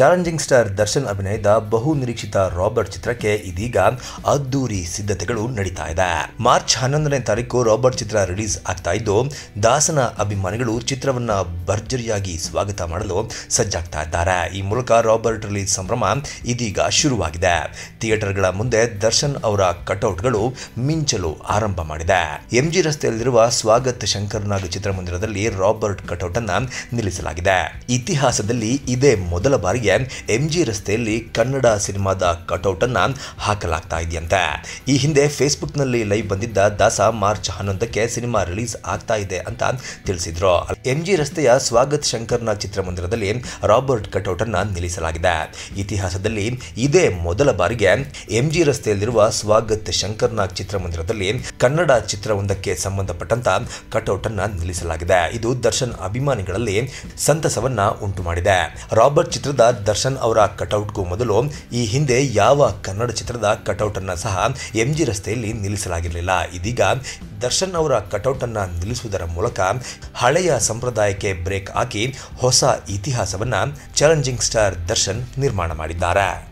Challenging star Darshan ಅಭಿನಯದ ಬಹು ನಿರೀಕ್ಷಿತ ರಾಬರ್ಟ್ ಚಿತ್ರಕ್ಕೆ ಇದೀಗ ಅದ್ದೂರಿ ಸಿದ್ಧತೆಗಳು ನಡೀತಾ ಇದೆ. ಮಾರ್ಚ್ ಹನ್ನೊಂದನೇ ತಾರೀಕು ರಾಬರ್ಟ್ ಚಿತ್ರ ರಿಲೀಸ್ ಆಗ್ತಾ ಇದ್ದು, ದಾಸನ ಅಭಿಮಾನಿಗಳು ಚಿತ್ರವನ್ನ ಭರ್ಜರಿಯಾಗಿ ಸ್ವಾಗತ ಮಾಡಲು ಸಜ್ಜಾಗ್ತಾ ಇದ್ದಾರೆ. ಈ ಮೂಲಕ ರಾಬರ್ಟ್ ರಿಲೀಸ್ ಸಂಭ್ರಮ ಇದೀಗ ಶುರುವಾಗಿದೆ. ಥಿಯೇಟರ್ಗಳ ಮುಂದೆ ದರ್ಶನ್ ಅವರ ಕಟೌಟ್ಗಳು ಮಿಂಚಲು ಆರಂಭ ಮಾಡಿದೆ. ಎಂಜಿ ರಸ್ತೆಯಲ್ಲಿರುವ ಸ್ವಾಗತ್ ಶಂಕರ್ನಾಗ್ ಚಿತ್ರಮಂದಿರದಲ್ಲಿ ರಾಬರ್ಟ್ ಕಟೌಟ್ ಅನ್ನ ನಿಲ್ಲಿಸಲಾಗಿದೆ. ಇತಿಹಾಸದಲ್ಲಿ ಇದೇ ಮೊದಲ ಬಾರಿಗೆ ಎಂಜಿ ರಸ್ತೆಯಲ್ಲಿ ಕನ್ನಡ ಸಿನಿಮಾದ ಕಟೌಟ್ ಅನ್ನ ಹಾಕಲಾಗ್ತಾ ಇದೆಯಂತೆ. ಈ ಹಿಂದೆ ಫೇಸ್ಬುಕ್ನಲ್ಲಿ ಲೈವ್ ಬಂದಿದ್ದ ದಾಸ ಮಾರ್ಚ್ ಹನ್ನೊಂದಕ್ಕೆ ಸಿನಿಮಾ ರಿಲೀಸ್ ಆಗ್ತಾ ಇದೆ ಅಂತ ತಿಳಿಸಿದ್ರು. ಎಂಜಿ ರಸ್ತೆಯ ಸ್ವಾಗತ್ ಶಂಕರ್ನ ಚಿತ್ರಮಂದಿರದಲ್ಲಿ ರಾಬರ್ಟ್ ಕಟೌಟ್ ಅನ್ನ ನಿಲ್ಲಿಸಲಾಗಿದೆ. ಇತಿಹಾಸದಲ್ಲಿ ಇದೇ ಮೊದಲ ಬಾರಿಗೆ ಎಂಜಿ ರಸ್ತೆಯಲ್ಲಿರುವ ಸ್ವಾಗತ್ ಶಂಕರ್ನಾಗ್ ಚಿತ್ರಮಂದಿರದಲ್ಲಿ ಕನ್ನಡ ಚಿತ್ರವೊಂದಕ್ಕೆ ಸಂಬಂಧಪಟ್ಟಂತ ಕಟೌಟ್ ಅನ್ನ ನಿಲ್ಲಿಸಲಾಗಿದೆ. ಇದು ದರ್ಶನ್ ಅಭಿಮಾನಿಗಳಲ್ಲಿ ಸಂತಸವನ್ನ ಉಂಟು ಮಾಡಿದೆ ರಾಬರ್ಟ್ ಚಿತ್ರದ ದರ್ಶನ್ ಅವರ ಕಟೌಟ್ಗೂ ಮೊದಲು ಈ ಹಿಂದೆ ಯಾವ ಕನ್ನಡ ಚಿತ್ರದ ಕಟೌಟನ್ನು ಸಹ ಸಹ ಎಂಜಿ ರಸ್ತೆಯಲ್ಲಿ ನಿಲ್ಲಿಸಲಾಗಿರಲಿಲ್ಲ. ಇದೀಗ ದರ್ಶನ್ ಅವರ ಕಟೌಟನ್ನು ನಿಲ್ಲಿಸುವುದರ ಮೂಲಕ ಹಳೆಯ ಸಂಪ್ರದಾಯಕ್ಕೆ ಬ್ರೇಕ್ ಹಾಕಿ ಹೊಸ ಇತಿಹಾಸವನ್ನ ಚಾಲೆಂಜಿಂಗ್ ಸ್ಟಾರ್ ದರ್ಶನ್ ನಿರ್ಮಾಣ ಮಾಡಿದ್ದಾರೆ.